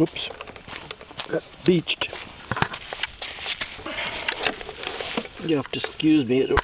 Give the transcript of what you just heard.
Oops. Got beached. You have to excuse me. It'll